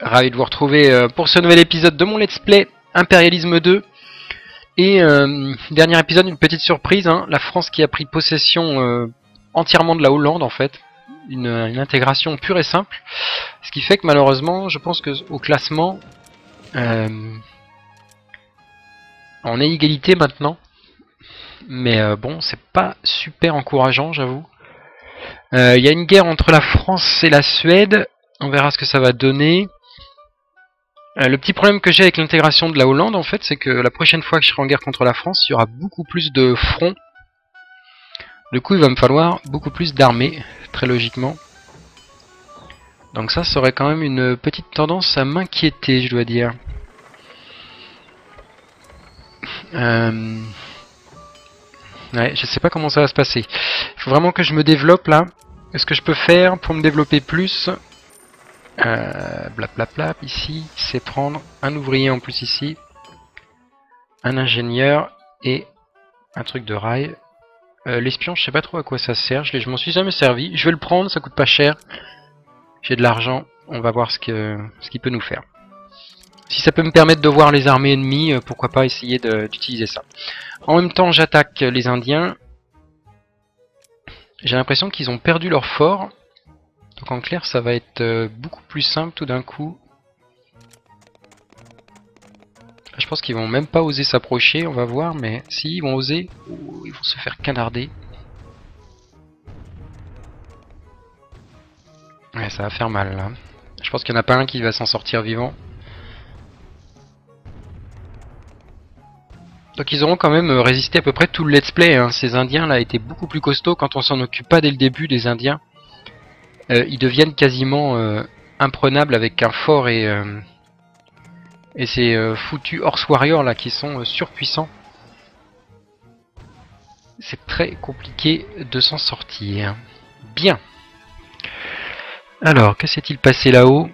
ravi de vous retrouver euh, pour ce nouvel épisode de mon let's play Impérialisme 2. Et euh, dernier épisode, une petite surprise, hein, la France qui a pris possession euh, entièrement de la Hollande en fait. Une, intégration pure et simple. Ce qui fait que malheureusement, je pense que au classement, on est égalité maintenant. Mais bon, c'est pas super encourageant, j'avoue. Il y a une guerre entre la France et la Suède. On verra ce que ça va donner. Euh, le petit problème que j'ai avec l'intégration de la Hollande, en fait, c'est que la prochaine fois que je serai en guerre contre la France, il y aura beaucoup plus de fronts. Du coup, il va me falloir beaucoup plus d'armées, très logiquement. Donc ça, ça aurait quand même une petite tendance à m'inquiéter, je dois dire. Euh... Ouais, je sais pas comment ça va se passer. Il faut vraiment que je me développe là. Qu'est-ce que je peux faire pour me développer plus? Euh, Blablabla, ici, c'est prendre un ouvrier en plus ici, un ingénieur et un truc de rail. Euh, L'espion, je sais pas trop à quoi ça sert, je, je m'en suis jamais servi. Je vais le prendre, ça coûte pas cher. J'ai de l'argent, on va voir ce qu'il peut nous faire. Si ça peut me permettre de voir les armées ennemies, euh, pourquoi pas essayer d'utiliser ça. En même temps, j'attaque les Indiens. J'ai l'impression qu'ils ont perdu leur fort. Donc en clair, ça va être euh, beaucoup plus simple tout d'un coup. Je pense qu'ils vont même pas oser s'approcher, on va voir, mais si, ils vont oser, oh, ils vont se faire canarder. Ouais, ça va faire mal là. Je pense qu'il n'y en a pas un qui va s'en sortir vivant. Donc ils auront quand même euh, résisté à peu près tout le let's play. Hein. Ces indiens là étaient beaucoup plus costauds quand on s'en occupe pas dès le début des indiens. Euh, ils deviennent quasiment euh, imprenables avec un fort et, euh, et ces foutus Horse Warriors là qui sont surpuissants. C'est très compliqué de s'en sortir. Bien. Alors, que s'est-il passé là-haut?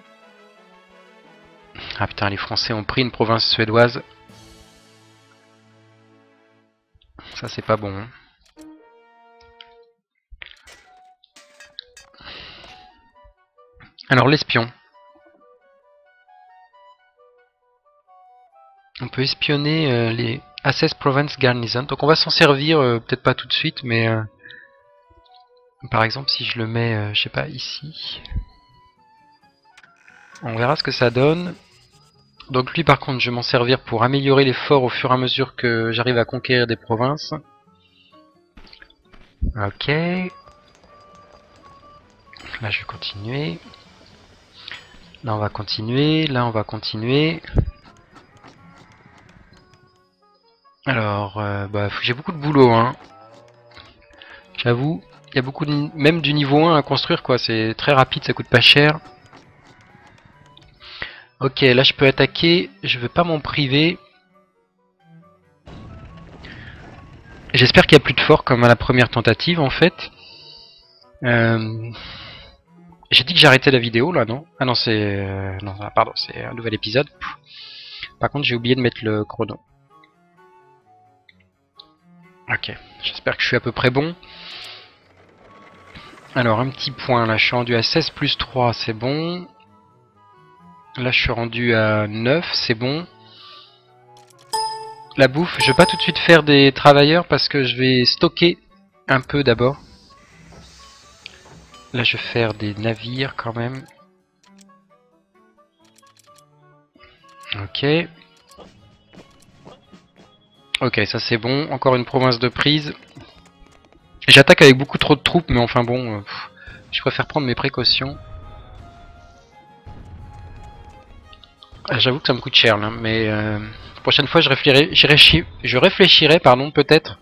Ah putain, les Français ont pris une province suédoise. Ça c'est pas bon. Hein. Alors l'espion. On peut espionner euh, les Assess Province Garnison. Donc on va s'en servir, euh, peut-être pas tout de suite, mais euh, par exemple si je le mets, je sais pas, ici. On verra ce que ça donne. Donc lui par contre je vais m'en servir pour améliorer les forts au fur et à mesure que j'arrive à conquérir des provinces. Ok. Là je vais continuer. Là on va continuer, là on va continuer. Alors, euh, bah, j'ai beaucoup de boulot, hein. J'avoue, il y a beaucoup même du niveau 1 à construire, quoi. C'est très rapide, ça coûte pas cher. Ok, là je peux attaquer, je veux pas m'en priver. J'espère qu'il n'y a plus de fort comme à la première tentative, en fait. Euh... J'ai dit que j'arrêtais la vidéo là, non? Ah non, c'est... Euh, non, ah, pardon, c'est un nouvel épisode. Par contre, j'ai oublié de mettre le chrono. Ok, j'espère que je suis à peu près bon. Alors, un petit point, là, je suis rendu à 16 plus 3, c'est bon. Là, je suis rendu à 9, c'est bon. La bouffe, je vais pas tout de suite faire des travailleurs parce que je vais stocker un peu d'abord. Là, je vais faire des navires quand même. Ok. Ok, ça c'est bon. Encore une province de prise. J'attaque avec beaucoup trop de troupes, mais enfin bon, euh, je préfère prendre mes précautions. Ah, J'avoue que ça me coûte cher là, mais euh, prochaine fois je réfléchirai, je réfléchirai pardon peut-être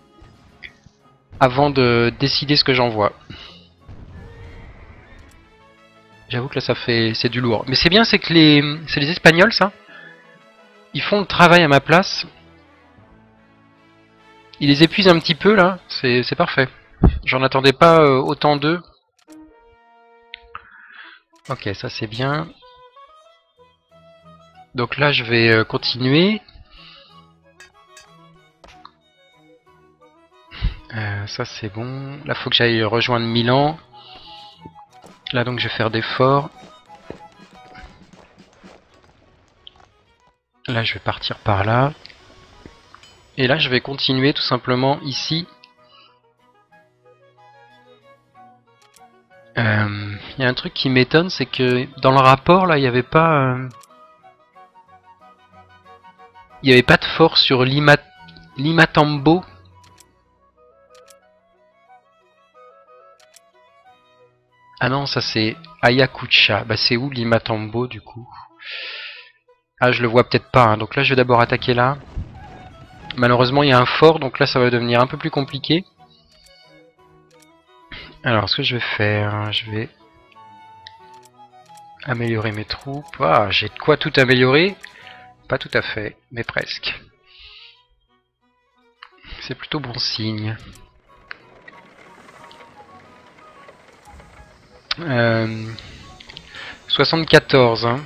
avant de décider ce que j'envoie. J'avoue que là ça fait c'est du lourd. Mais c'est bien c'est que les c'est les Espagnols ça. Ils font le travail à ma place. Ils les épuisent un petit peu là, c'est parfait. J'en attendais pas euh, autant d'eux. Ok, ça c'est bien. Donc là, je vais euh, continuer. Euh, ça c'est bon. Là, faut que j'aille rejoindre Milan. Là, donc, je vais faire des forts. Là, je vais partir par là. Et là, je vais continuer tout simplement ici. Il euh, y a un truc qui m'étonne, c'est que dans le rapport, là, il n'y avait pas... Euh, n'y avait pas de force sur Limatambo. Ah non, ça c'est Ayakucha. Bah c'est où Limatambo du coup? Ah, je le vois peut-être pas. Hein. Donc là, je vais d'abord attaquer là. Malheureusement, il y a un fort, donc là, ça va devenir un peu plus compliqué. Alors, ce que je vais faire, je vais améliorer mes troupes. Ah, j'ai de quoi tout améliorer? Pas tout à fait, mais presque. C'est plutôt bon signe. Euh, 74. Hein.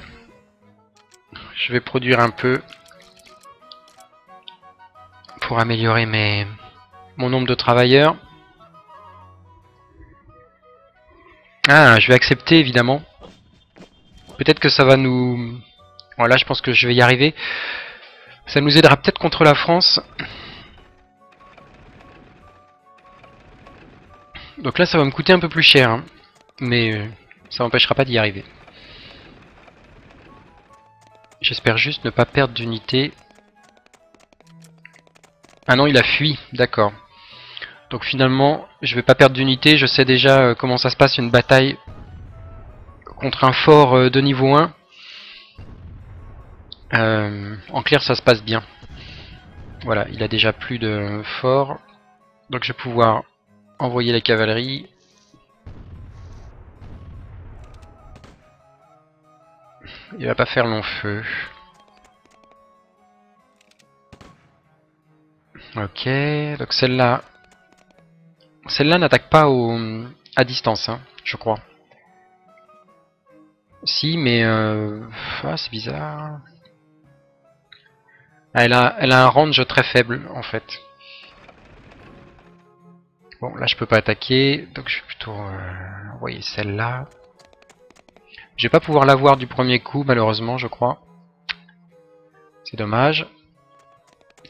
Je vais produire un peu pour améliorer mes, mon nombre de travailleurs. Ah, je vais accepter évidemment. Peut-être que ça va nous... Voilà, je pense que je vais y arriver. Ça nous aidera peut-être contre la France. Donc là, ça va me coûter un peu plus cher. Hein. Mais euh, ça m'empêchera pas d'y arriver. J'espère juste ne pas perdre d'unité ah non, il a fui, d'accord. Donc finalement, je vais pas perdre d'unité, je sais déjà euh, comment ça se passe une bataille contre un fort euh, de niveau 1. Euh, en clair, ça se passe bien. Voilà, il a déjà plus de fort. Donc je vais pouvoir envoyer la cavalerie. Il va pas faire long feu. Ok, donc celle-là... Celle-là n'attaque pas au... à distance, hein, je crois. Si, mais... Euh... Ah, c'est bizarre. Ah, elle, a, elle a un range très faible, en fait. Bon, là, je peux pas attaquer, donc je vais plutôt euh, envoyer celle-là. Je vais pas pouvoir l'avoir du premier coup, malheureusement, je crois. C'est dommage.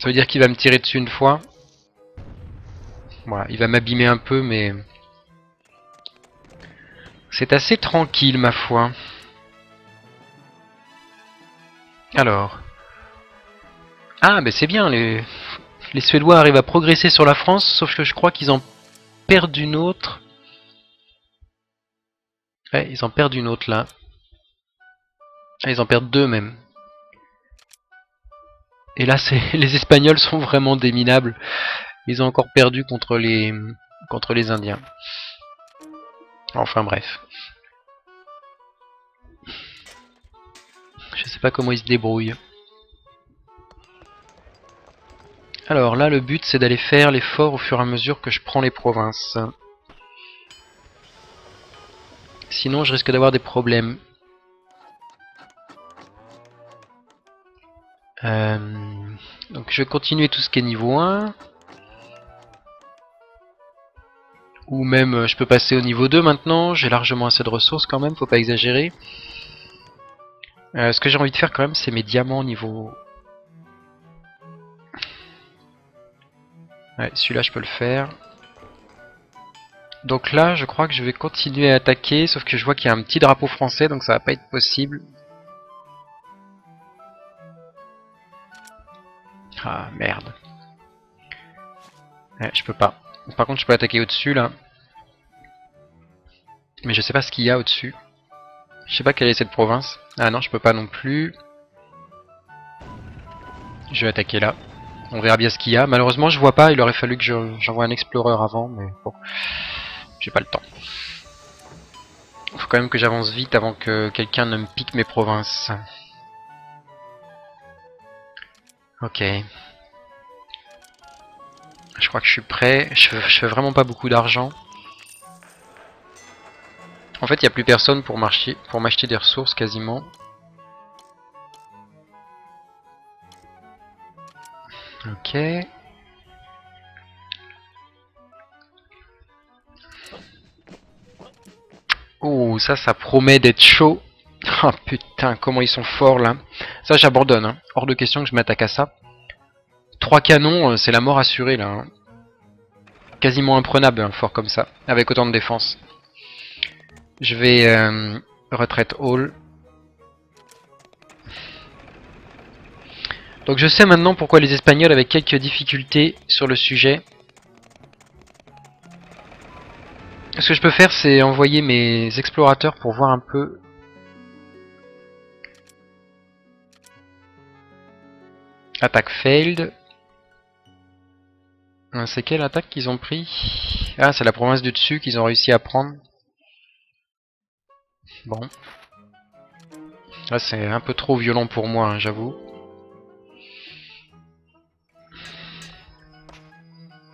Ça veut dire qu'il va me tirer dessus une fois. Voilà, il va m'abîmer un peu, mais... C'est assez tranquille, ma foi. Alors... Ah, mais c'est bien, les... les Suédois arrivent à progresser sur la France, sauf que je crois qu'ils en perdent une autre. Ouais, ils en perdent une autre, là. Ah, ils en perdent deux, même. Et là, les Espagnols sont vraiment déminables. Ils ont encore perdu contre les, contre les Indiens. Enfin bref. Je sais pas comment ils se débrouillent. Alors là, le but, c'est d'aller faire l'effort au fur et à mesure que je prends les provinces. Sinon, je risque d'avoir des problèmes. Euh, donc je vais continuer tout ce qui est niveau 1. Ou même euh, je peux passer au niveau 2 maintenant, j'ai largement assez de ressources quand même, faut pas exagérer. Euh, ce que j'ai envie de faire quand même c'est mes diamants niveau... Ouais, celui-là je peux le faire. Donc là je crois que je vais continuer à attaquer, sauf que je vois qu'il y a un petit drapeau français donc ça va pas être possible. Ah, merde. je peux pas. Par contre, je peux attaquer au-dessus, là. Mais je sais pas ce qu'il y a au-dessus. Je sais pas quelle est cette province. Ah non, je peux pas non plus. Je vais attaquer là. On verra bien ce qu'il y a. Malheureusement, je vois pas. Il aurait fallu que j'envoie un explorer avant, mais bon. J'ai pas le temps. Faut quand même que j'avance vite avant que quelqu'un ne me pique mes provinces. Ok. Je crois que je suis prêt. Je, fais vraiment pas beaucoup d'argent. En fait, il n'y a plus personne pour m'acheter des ressources quasiment. Ok. Ça, ça promet d'être chaud. Oh putain, comment ils sont forts là. Ça j'abandonne, hein. hors de question que je m'attaque à ça. Trois canons, euh, c'est la mort assurée là. Hein. Quasiment imprenable un fort comme ça, avec autant de défense. Je vais euh, retraite hall. Donc je sais maintenant pourquoi les Espagnols avaient quelques difficultés sur le sujet. Ce que je peux faire, c'est envoyer mes explorateurs pour voir un peu Attaque failed. Euh, c'est quelle attaque qu'ils ont pris? Ah, c'est la province du dessus qu'ils ont réussi à prendre. Bon. Là, c'est un peu trop violent pour moi, hein, j'avoue.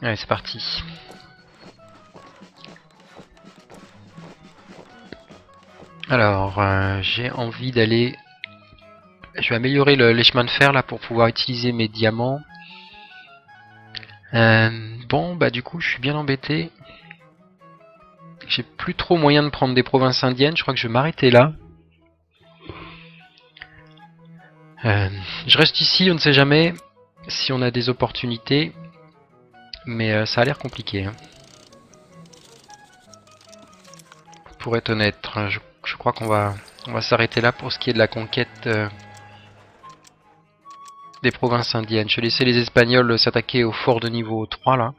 Allez, c'est parti. Alors, euh, j'ai envie d'aller je vais améliorer le, les chemins de fer là pour pouvoir utiliser mes diamants. Euh, bon, bah du coup, je suis bien embêté. J'ai plus trop moyen de prendre des provinces indiennes. Je crois que je vais m'arrêter là. Euh, je reste ici, on ne sait jamais si on a des opportunités. Mais ça a l'air compliqué. Hein. Pour être honnête, hein, je crois qu'on va, on va s'arrêter là pour ce qui est de la conquête des provinces indiennes. Je vais laisser les Espagnols s'attaquer au fort de niveau 3 là.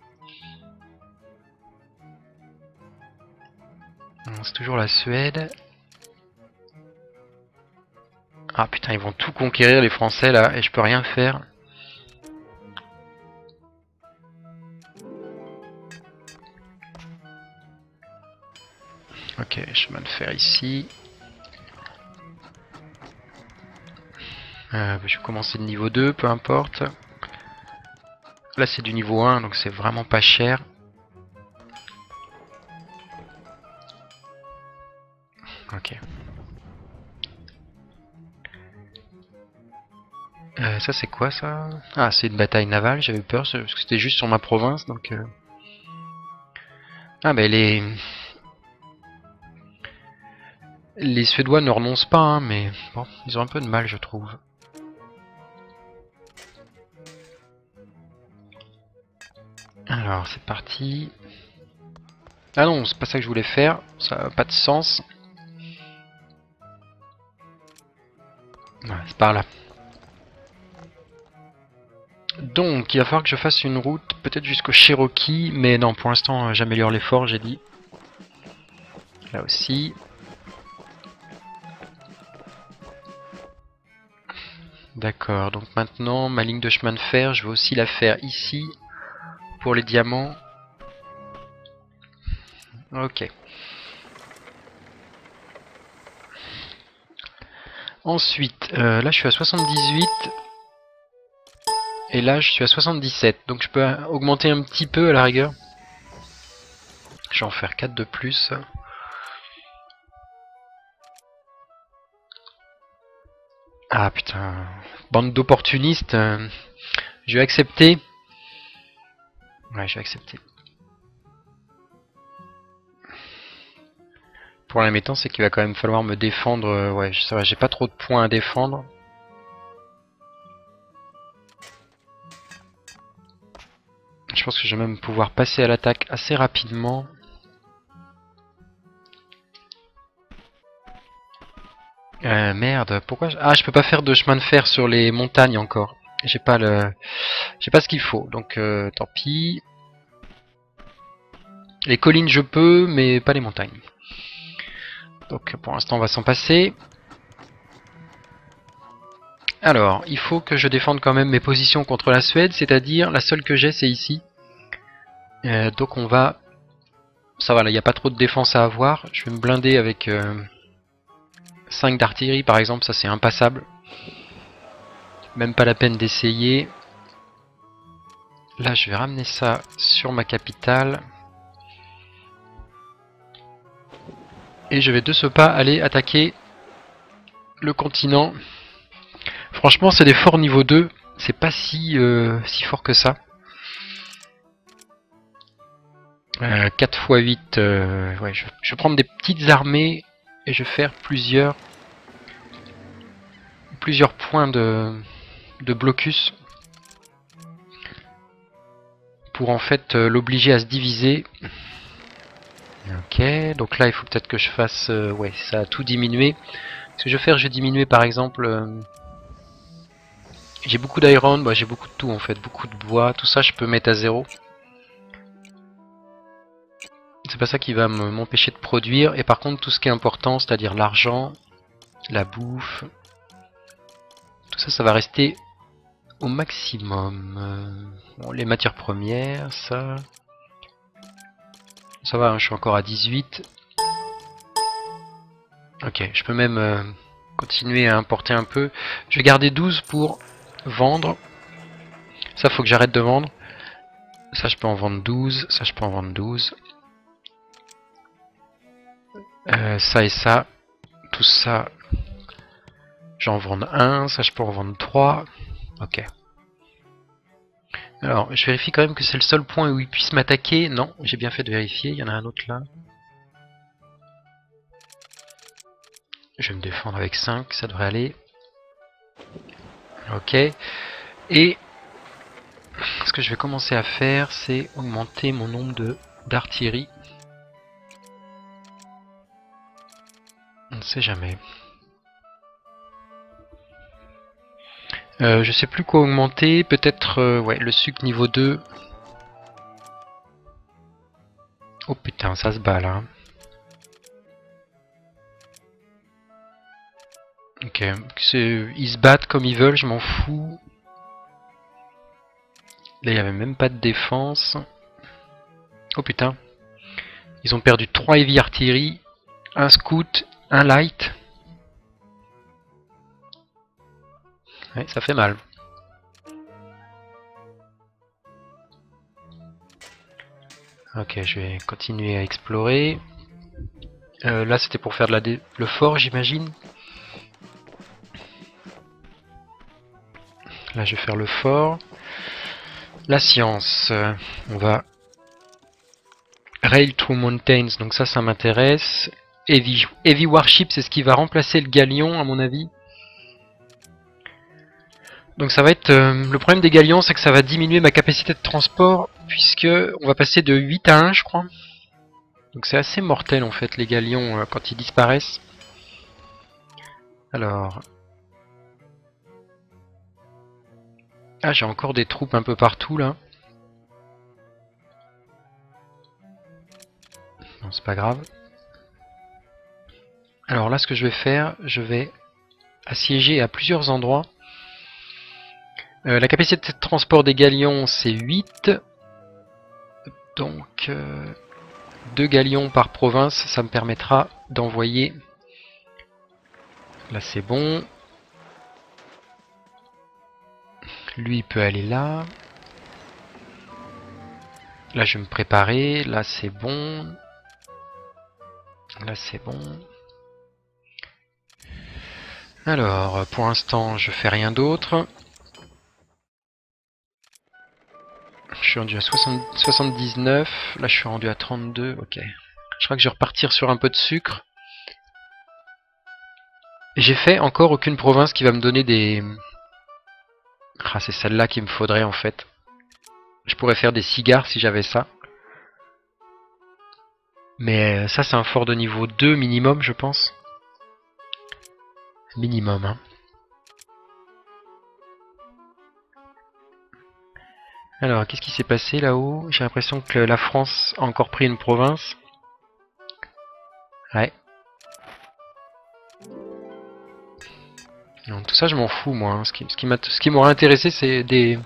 C'est toujours la Suède. Ah putain, ils vont tout conquérir les Français là et je peux rien faire. Chemin de fer ici. Euh, je vais commencer de niveau 2, peu importe. Là c'est du niveau 1, donc c'est vraiment pas cher. Ok. Euh, ça c'est quoi ça? Ah c'est une bataille navale, j'avais peur parce que c'était juste sur ma province donc... Euh. Ah ben les... Les Suédois ne renoncent pas hein, mais bon, ils ont un peu de mal je trouve. Alors c'est parti. Ah non, c'est pas ça que je voulais faire, ça n'a pas de sens. c'est par là. Donc, il va falloir que je fasse une route, peut-être jusqu'au Cherokee, mais non, pour l'instant, j'améliore l'effort, j'ai dit. Là aussi. D'accord, donc maintenant, ma ligne de chemin de fer, je vais aussi la faire ici, pour les diamants. Ok. Ensuite, euh, là je suis à 78. Et là je suis à 77. Donc je peux augmenter un petit peu à la rigueur. Je vais en faire 4 de plus. Ah putain. Bande d'opportunistes. Euh, je vais accepter. Ouais, je vais accepter. Pour l'instant, c'est qu'il va quand même falloir me défendre. Euh, ouais, ça va, j'ai pas trop de points à défendre. Je pense que je vais même pouvoir passer à l'attaque assez rapidement. Euh, merde, pourquoi je... Ah, je peux pas faire de chemin de fer sur les montagnes encore. J'ai pas le, j'ai pas ce qu'il faut, donc euh, tant pis. Les collines je peux, mais pas les montagnes. Donc pour l'instant on va s'en passer. Alors, il faut que je défende quand même mes positions contre la Suède, c'est-à-dire la seule que j'ai c'est ici. Euh, donc on va... Ça va, là il n'y a pas trop de défense à avoir. Je vais me blinder avec 5 euh, d'artillerie par exemple, ça c'est impassable. Même pas la peine d'essayer. Là, je vais ramener ça sur ma capitale. Et je vais de ce pas aller attaquer le continent. Franchement, c'est des forts niveau 2. C'est pas si, euh, si fort que ça. 4 x 8, ouais, je, je vais prendre des petites armées et je vais faire plusieurs plusieurs points de, de blocus pour en fait euh, l'obliger à se diviser. Ok, donc là il faut peut-être que je fasse... Euh, ouais, ça a tout diminué. Ce que je vais faire, je vais diminuer par exemple... Euh, j'ai beaucoup d'iron, bah, j'ai beaucoup de tout en fait, beaucoup de bois, tout ça je peux mettre à zéro. C'est pas ça qui va m'empêcher de produire. Et par contre tout ce qui est important, c'est-à-dire l'argent, la bouffe, tout ça, ça va rester au maximum. Bon, les matières premières, ça... Ça va, hein, je suis encore à 18. Ok, je peux même euh, continuer à importer un peu. Je vais garder 12 pour vendre. Ça, faut que j'arrête de vendre. Ça, je peux en vendre 12. Ça, je peux en vendre 12. Euh, ça et ça. Tout ça, j'en vends un. Ça, je peux en vendre 3. Ok. Alors, je vérifie quand même que c'est le seul point où il puisse m'attaquer. Non, j'ai bien fait de vérifier. Il y en a un autre là. Je vais me défendre avec 5, ça devrait aller. Ok. Et ce que je vais commencer à faire, c'est augmenter mon nombre d'artillerie. Jamais. Euh, je sais plus quoi augmenter, peut-être euh, ouais, le sucre niveau 2. Oh putain, ça se bat là. Ok, ils se battent comme ils veulent, je m'en fous. Là, il n'y avait même pas de défense. Oh putain. Ils ont perdu 3 heavy artillerie, un scout, un light. Ça fait mal. Ok, je vais continuer à explorer. Euh, là, c'était pour faire de la le fort, j'imagine. Là, je vais faire le fort. La science. On va... Rail through mountains, donc ça, ça m'intéresse. Heavy, Warship, c'est ce qui va remplacer le galion, à mon avis. Donc ça va être... Euh, le problème des galions, c'est que ça va diminuer ma capacité de transport, puisque on va passer de 8 à 1, je crois. Donc c'est assez mortel, en fait, les galions, euh, quand ils disparaissent. Alors... Ah, j'ai encore des troupes un peu partout, là. Non, c'est pas grave. Alors là, ce que je vais faire, je vais assiéger à plusieurs endroits euh, la capacité de transport des galions, c'est 8. Donc, euh, 2 galions par province, ça me permettra d'envoyer... Là, c'est bon. Lui, il peut aller là. Là, je vais me préparer. Là, c'est bon. Là, c'est bon. Alors, pour l'instant, je fais rien d'autre. Je suis rendu à 79. Là, je suis rendu à 32. Ok. Je crois que je vais repartir sur un peu de sucre. J'ai fait encore aucune province qui va me donner des... Ah, c'est celle-là qu'il me faudrait en fait. Je pourrais faire des cigares si j'avais ça. Mais euh, ça, c'est un fort de niveau 2 minimum, je pense. Minimum, hein. Alors, qu'est-ce qui s'est passé là-haut? J'ai l'impression que la France a encore pris une province. Ouais. Tout ça, je m'en fous, moi. Hein. Ce qui, ce qui m'aurait intéressé, c'est des...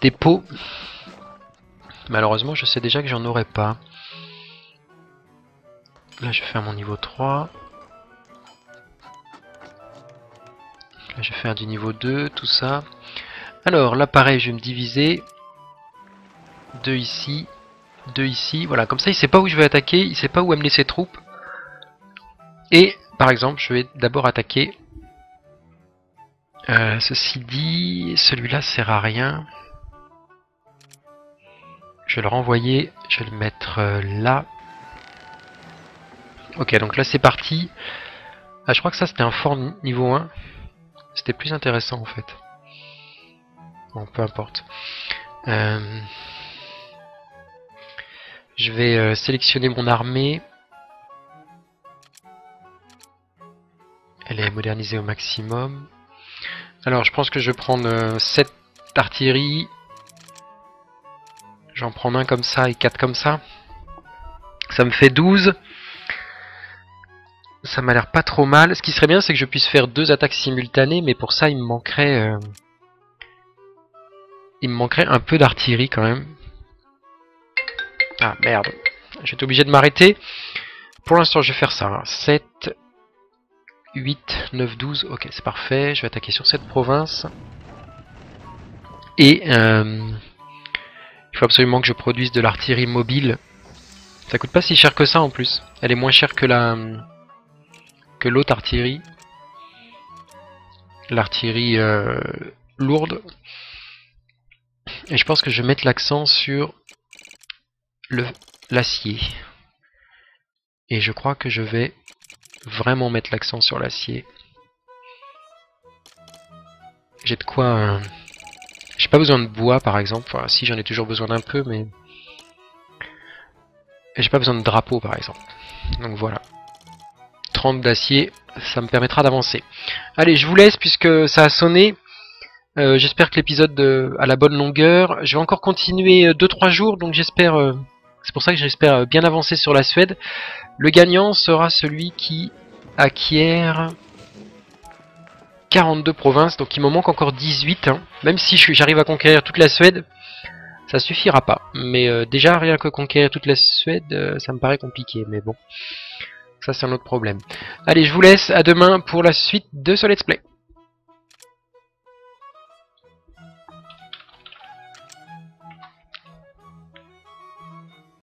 des pots. Malheureusement, je sais déjà que j'en aurais pas. Là, je vais faire mon niveau 3. Je vais faire du niveau 2, tout ça. Alors là pareil je vais me diviser. Deux ici, deux ici. Voilà, comme ça il sait pas où je vais attaquer, il sait pas où amener ses troupes. Et par exemple je vais d'abord attaquer. Euh, ceci dit, celui-là sert à rien. Je vais le renvoyer, je vais le mettre euh, là. Ok, donc là c'est parti. Ah, je crois que ça c'était un fort niveau 1. C'était plus intéressant en fait. Bon, peu importe. Euh, je vais euh, sélectionner mon armée. Elle est modernisée au maximum. Alors, je pense que je vais prendre 7 d'artillerie. J'en prends un comme ça et 4 comme ça. Ça me fait 12. Ça m'a l'air pas trop mal. Ce qui serait bien, c'est que je puisse faire deux attaques simultanées, mais pour ça, il me manquerait... Euh, il me manquerait un peu d'artillerie quand même. Ah, merde. J'étais obligé de m'arrêter. Pour l'instant, je vais faire ça. 7, 8, 9, 12. Ok, c'est parfait. Je vais attaquer sur cette province. Et euh, il faut absolument que je produise de l'artillerie mobile. Ça coûte pas si cher que ça en plus. Elle est moins chère que la l'autre artillerie. L'artillerie euh, lourde. Et je pense que je vais mettre l'accent sur l'acier. Et je crois que je vais vraiment mettre l'accent sur l'acier. J'ai de quoi... Euh, j'ai pas besoin de bois par exemple. Si j'en ai toujours besoin d'un peu, mais... J'ai pas besoin de drapeau par exemple. Donc voilà. 30 d'acier, ça me permettra d'avancer. Allez, je vous laisse puisque ça a sonné. Euh, j'espère que l'épisode a la bonne longueur. Je vais encore continuer 2-3 jours, donc j'espère... Euh, c'est pour ça que j'espère bien avancer sur la Suède. Le gagnant sera celui qui acquiert 42 provinces, donc il me manque encore 18. Hein. Même si j'arrive à conquérir toute la Suède, ça suffira pas. Mais euh, déjà, rien que conquérir toute la Suède, euh, ça me paraît compliqué. Mais bon, ça c'est un autre problème. Allez, je vous laisse. À demain pour la suite de ce Let's Play.